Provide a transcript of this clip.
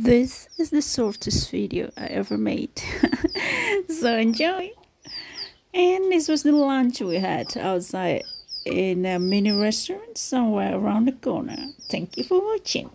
This is the shortest video I ever made. so enjoy. And this was the lunch we had outside in a mini restaurant somewhere around the corner. Thank you for watching.